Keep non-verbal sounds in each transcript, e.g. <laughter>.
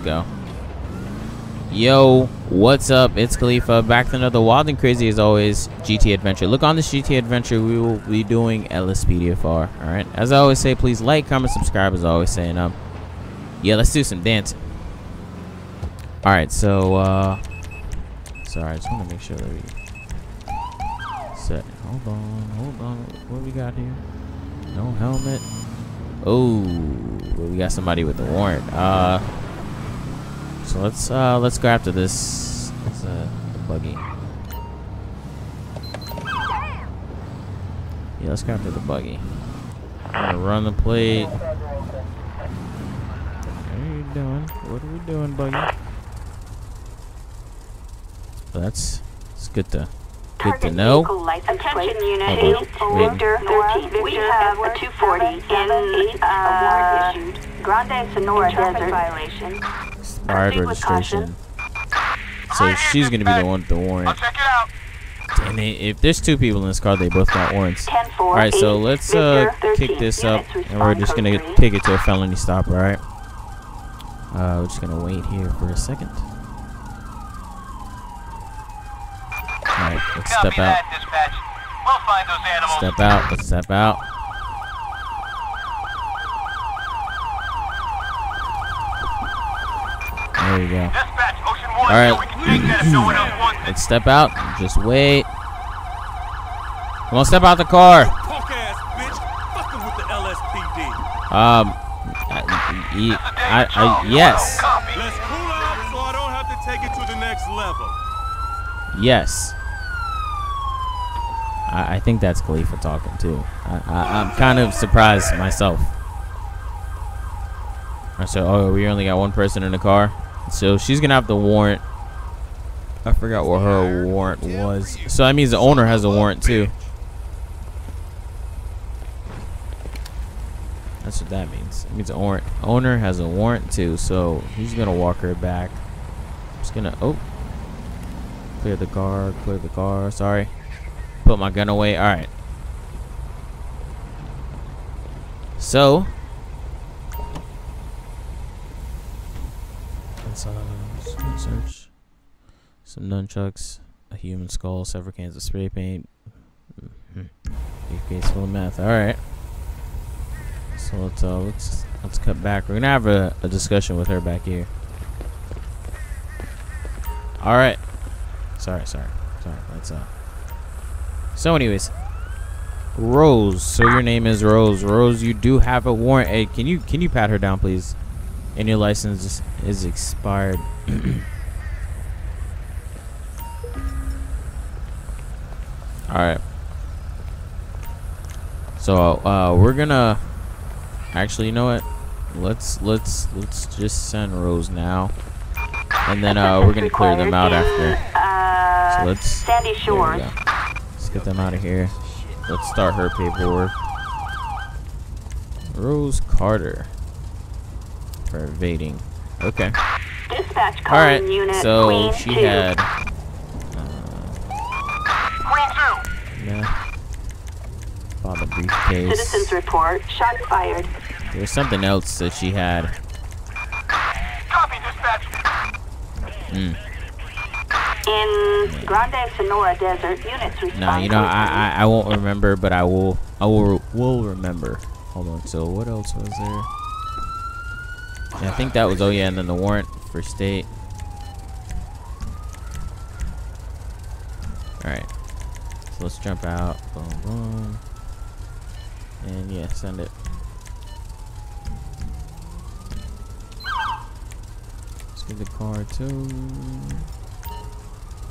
let's go. Yo, what's up? It's Khalifa back to another wild and crazy as always GTA adventure. Look on this GTA adventure, we will be doing LSPDFR. All right. As I always say, please like, comment, subscribe. As I always saying, um, yeah, let's do some dancing. All right. So, uh, sorry, I just want to make sure that we set. Hold on, hold on. What we got here? No helmet. Oh, we got somebody with a warrant. Uh. So let's uh let's go after this, this uh, buggy. Yeah, let's go after the buggy. I'm gonna run the plate. What are you doing? What are we doing, buggy? That's it's good to good to know. Attention unit Hold on. 8, Wait. Victor, 13. We have a 240 in uh, issued Grande Sonora Desert. violation. Expired registration. So she's gonna be the one with the warrant. check it out. And they, if there's two people in this car, they both got warrants. All right, so let's uh kick this up, and we're just gonna take it to a felony stop. All right. Uh, we're just gonna wait here for a second. All right, let's step out. that, dispatch. We'll find those animals. Step out. Let's step out. There you go. Dispatch, Ocean One. All right. We can take that if no one else <clears throat> wants it. Let's step out. Just wait. Come on, step out the car. Punk ass bitch, fucking with the LSPD. Um, I, I, I, yes, Let's cool out so I don't have to take it to the next level. yes. I, I think that's Khalifa talking too. I, I, I'm kind of surprised myself. Alright, So, oh, we only got one person in the car. So she's gonna have the warrant. I forgot what her warrant was. So that means the owner has a warrant too. That's what that means. It means the owner has a warrant too. So he's gonna walk her back. Just gonna oh clear the car, clear the car. Sorry, put my gun away. All right. So uh search some nunchucks, a human skull, several cans of spray paint, mhm, briefcase full of meth. All right. So let's uh let's let's cut back. We're gonna have a, a discussion with her back here. All right. Sorry, sorry, sorry. Let's uh. So, anyways, Rose. So your name is Rose. Rose, you do have a warrant. Hey, can you can you pat her down, please? And your license is, is expired. All right. So uh, we're gonna actually, you know what? Let's let's let's just send Rose now, and then uh, we're gonna clear them out after. Uh, So let's Sandy there we Shores. Let's get them out of here. Let's start her paperwork. Rose Carter for evading. Okay. Dispatch All calling right. unit So Queen she 2. had. Queen two. Yeah. Bought a briefcase. Citizens report. Shot fired. There's something else that she had. Copy, dispatch. Mm. In Grande Sonora Desert, units respond. No, you know, I, I I won't remember, but I will I will will remember. Hold on. So what else was there? I think that was. Oh yeah, and then the warrant for state. All right. So let's jump out. Boom, boom. And yeah, send it. Let's get the car too.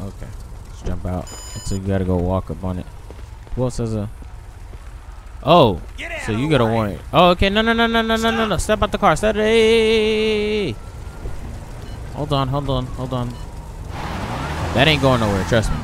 Okay. Let's jump out. So you gotta go walk up on it. Who else has a? Oh, so you got a warrant. Oh, okay. No, no, no, no, no, no, no, no. Step out the car. Step. Hey. Hold on, hold on, hold on. That ain't going nowhere. Trust me.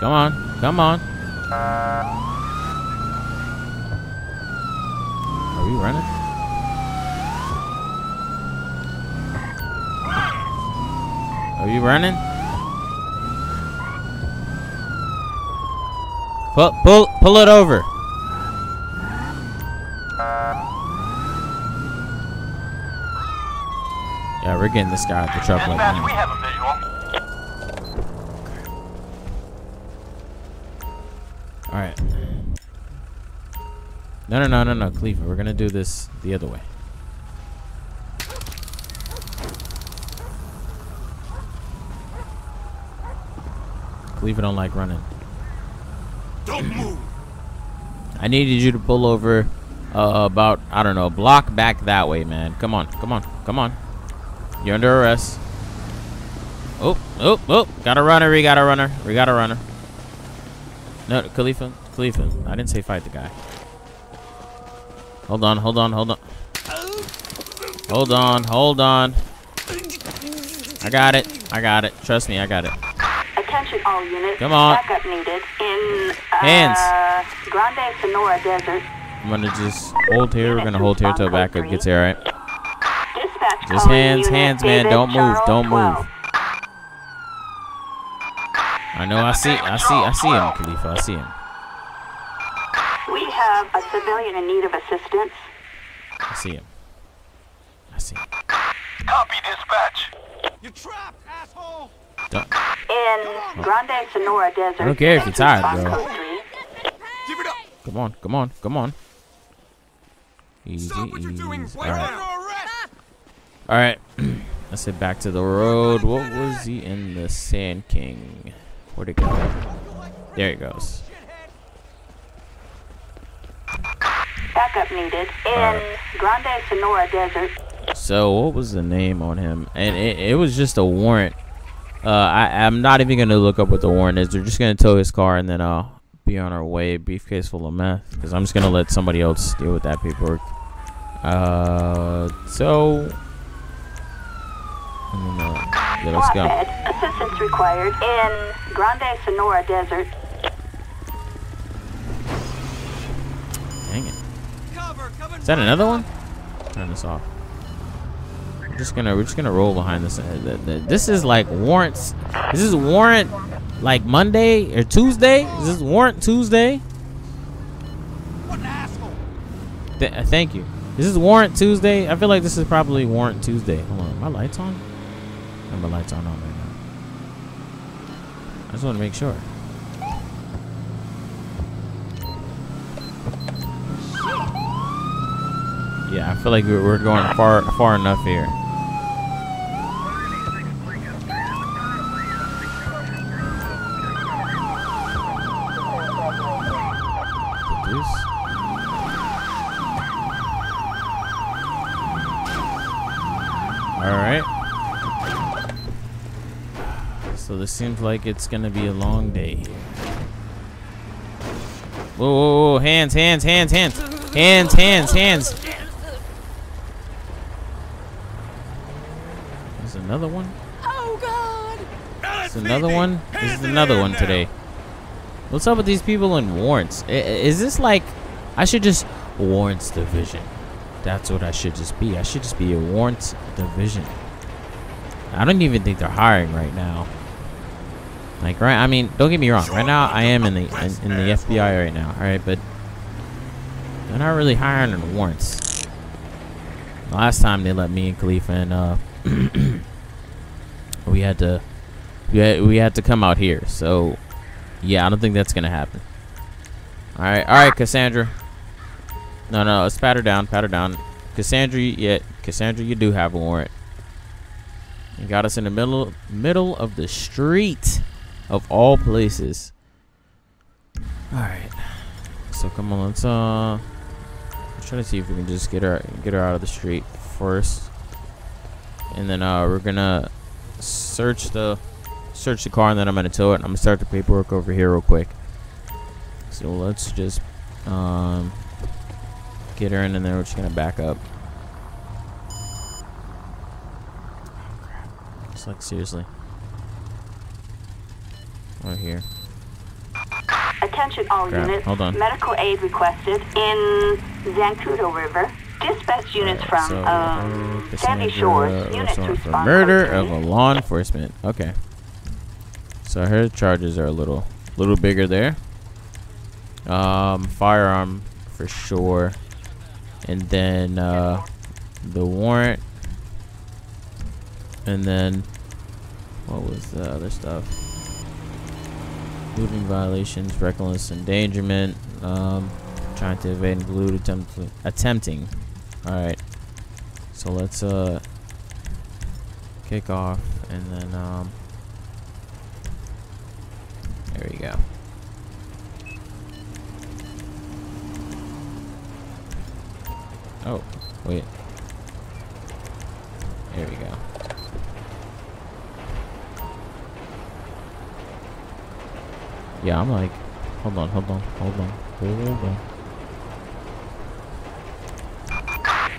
Come on, come on. Are we running? Are you running? Pull, pull, pull it over. Yeah, we're getting this guy out the truck like Dispatch, we have a visual. All right. No, no, no, no, no, Cleaver. We're gonna do this the other way. Cleaver it on like running. Don't move. <clears throat> I needed you to pull over uh, about, I don't know, a block back that way, man. Come on, come on, come on. You're under arrest. Oh, oh, oh. Got a runner, we got a runner. We got a runner. No, Khalifa, Khalifa. I didn't say fight the guy. Hold on, hold on, hold on. Hold on, hold on. I got it. I got it. Trust me, I got it. Attention all units. Come on. Backup needed in uh, Hands. Grande Sonora Desert. I'm gonna just hold here. We're gonna hold here till backup gets here, alright? Dispatch Just calling hands, unit hands, man. Don't move. Don't 12. move. I know. I see. I see. I see him, Khalifa. I see him. We have a civilian in need of assistance. I see him. I see him. Copy, dispatch. You're trapped, asshole. Don't, In Grande Sonora Desert. I don't care if you're tired, bro. Give it up. come on. Come on. Come on. Easy, Stop what you're doing. easy. All right. All right. <clears throat> Let's head back to the road. What was he in the Sand King? Where'd it go? There he goes. Backup needed in Alright. Grande Sonora Desert. So what was the name on him? And it, it was just a warrant. Uh, I, I'm not even gonna look up what the warrant is. They're just gonna tow his car and then uh be on our way. Briefcase full of meth. Because I'm just gonna let somebody else deal with that paperwork. Uh, so. And then, uh, yeah, let's go. Flatbed. Assistance required in Grande Sonora Desert. Dang it. Cover, cover. Is that another one? Turn this off. We're just gonna we're just gonna roll behind this. uh, th- th- This is like warrants. This is warrant like Monday or Tuesday. Is this warrant Tuesday? What an asshole. Th- uh, thank you. This is warrant Tuesday. I feel like this is probably warrant Tuesday. Hold on, my lights on. And my lights on on right now. I just want to make sure. Yeah, I feel like we're, we're going far far enough here. Produce. All right. So this seems like it's gonna be a long day. Whoa, whoa, whoa! Hands, hands, hands, hands, hands, hands, hands. There's another one. Oh God. There's another one. This is another one today. What's up with these people in warrants? Is this like I should just warrants division? That's what I should just be. I should just be a warrants division. I don't even think they're hiring right now. Like right, I mean, don't get me wrong. Right now, I am in the in, in the FBI right now. All right, but they're not really hiring in warrants. Last time they let me and Khalifa and uh, <clears throat> we had to we had, we had to come out here. So yeah, I don't think that's gonna happen. All right, all right, Cassandra. No, no, let's pat her down, pat her down. Cassandra, yeah, Cassandra, you do have a warrant. You got us in the middle middle of the street of all places. All right. So come on, let's uh let's try to see if we can just get her get her out of the street first. And then uh we're gonna search the search the car and then I'm gonna tow it. I'm gonna start the paperwork over here real quick. So let's just um get her in and then we're just gonna back up. Just like seriously. Right here. Attention all Crap, units. hold on. Medical aid requested in Zancudo River. Dispatch units Alright, from so, um, Sandy Shores. Units respond. for murder of a law enforcement. Okay. So her charges are a little, little bigger there. Um, firearm for sure. and then uh, the warrant, and then what was the other stuff? Moving violations, reckless endangerment, um, trying to evade and elude, attempt, attempting. All right. So let's uh kick off, and then um. There we go. Oh, wait. There we go. Yeah, I'm like, hold on, hold on, hold on, hold on.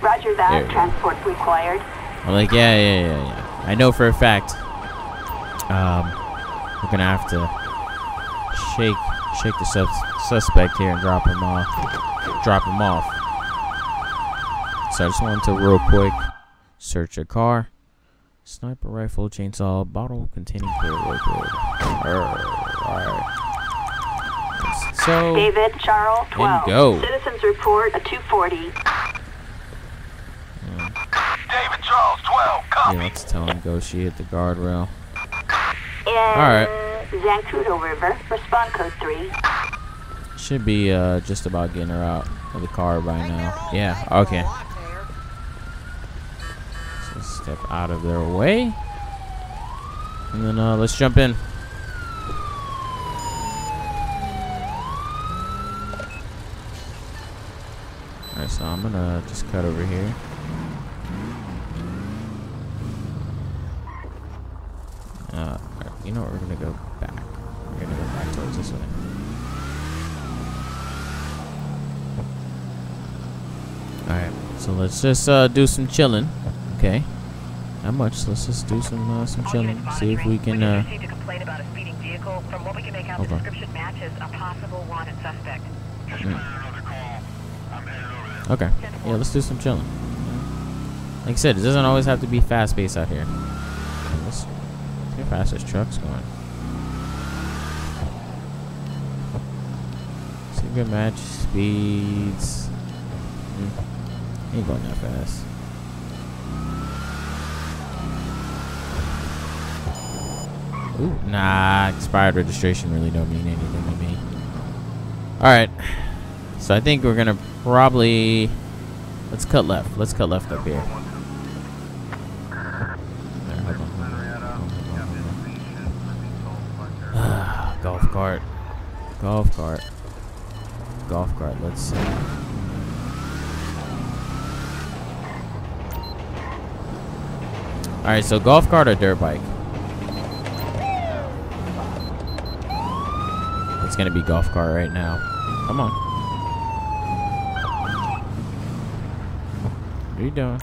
Roger that. we go. Transport required. I'm like, yeah, yeah, yeah, yeah. I know for a fact. Um, we're gonna have to shake, shake the sus- suspect here and drop him off. Drop him off. So I just wanted to real quick search a car. Sniper rifle, chainsaw, bottle containing clear liquid. Alright. So David, Charles, 12. go. Citizens report a 240. David Charles 12, copy. yeah, let's tell him go. She hit the guardrail. Alright. Zancudo River. Respond code 3. Should be uh, just about getting her out of the car by now. Yeah, okay. So step out of their way. And then uh, let's jump in. Alright, so I'm gonna just cut over here. Uh, you know what? We're gonna go back. We're gonna go back towards this way. Alright, so let's just uh, do some chilling. Okay. Not much. Let's just do some uh, some chilling. See if we can. Uh, received a complaint about a speeding vehicle. From what we can make out, Hold the on. description matches a possible wanted suspect. okay. Yeah, let's do some chilling. Like I said, it doesn't always have to be fast paced out here. Let's see how fast this truck's going. Good match speeds. Hmm. Ain't going that fast. Ooh, nah, expired registration really don't mean anything to me. Alright. So I think we're gonna probably let's cut left. Let's cut left up here. Golf cart. Golf cart. Golf cart, let's see. Alright, so golf cart or dirt bike? It's gonna be golf cart right now. Come on. What are you doing?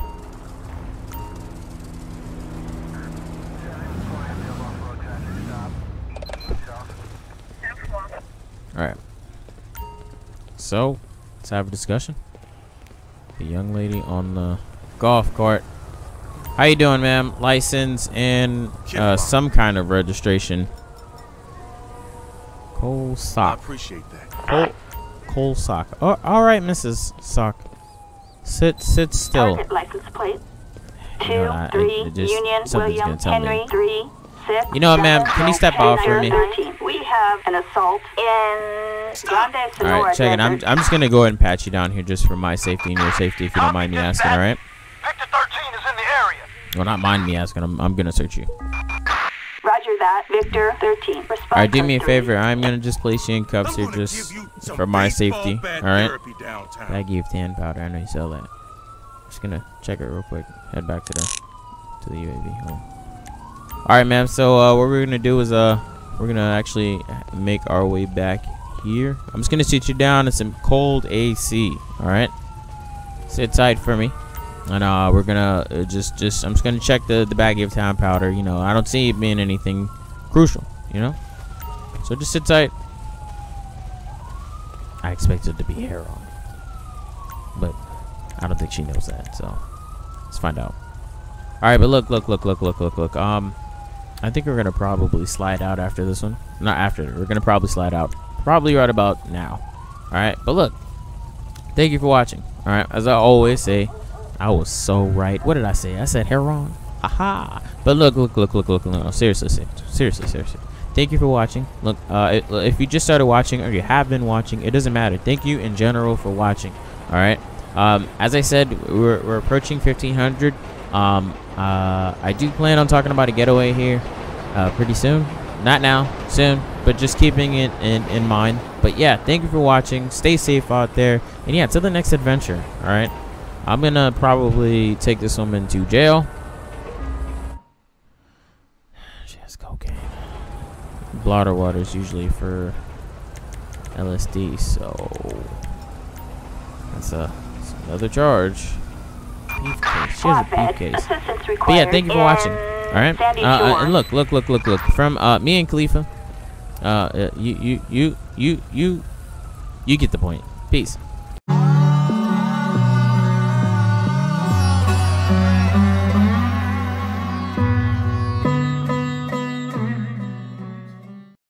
Alright. So, let's have a discussion. The young lady on the golf cart. How you doing, ma'am? License and uh, some kind of registration. Cole Sock. I appreciate that. Cole, Cole Sock. Oh, all right, Mrs. Sock. Sit, sit still. License plate. You Two, know, I- I- three, it just- Union, William, gonna me. Henry, three, six. You know what, ma'am? Can you step ten, off for me? thirteen. We have an assault in Grande All Sonora. right, check it. I'm, I'm just gonna go ahead and pat you down here just for my safety and your safety, if you don't mind me asking. All right? Victor 13 is in the area. Well, not mind me asking. I'm, I'm gonna search you. Roger that. Victor, 13. Respond All right, do me a three. favor. I'm gonna just place you in cuffs here, just give you some for my safety. All right? therapy downtown. Baggie of tan powder. I know you sell that. Just gonna check it real quick. Head back to the to the UAV. Hold on. All right, ma'am. So uh, what we're gonna do is uh, we're gonna actually make our way back here. I'm just gonna sit you down in some cold AC. All right. Sit tight for me. And uh, we're gonna uh, just just I'm just gonna check the the baggie of town powder. You know, I don't see it being anything crucial. You know. So just sit tight. I expect it to be heroin, but I don't think she knows that. So let's find out. All right, but look, look, look, look, look, look, look. Um, I think we're gonna probably slide out after this one. Not after. We're gonna probably slide out. Probably right about now. All right, but look, thank you for watching. All right, as I always say, I was so right. What did I say? I said heroin. Aha! But look, look, look, look, look, look. No, seriously, seriously, seriously. Thank you for watching. Look, uh, if you just started watching or you have been watching, it doesn't matter. Thank you in general for watching. All right. Um, as I said, we're, we're approaching 1500. Um, uh, I do plan on talking about a getaway here uh, pretty soon. Not now, soon, but just keeping it in, in mind. But yeah, thank you for watching. Stay safe out there. And yeah, till the next adventure. All right. I'm going to probably take this woman to jail. <sighs> She has cocaine. Blotter water is usually for LSD, so that's, a, that's another charge. Briefcase. She has a briefcase. But yeah, thank you for watching. All right. Uh, uh, and look, look, look, look, look. From uh, me and Khalifa. Uh, uh, you, you, you, you, you, you get the point. Peace.